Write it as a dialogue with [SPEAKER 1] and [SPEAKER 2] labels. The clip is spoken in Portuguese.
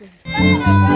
[SPEAKER 1] You.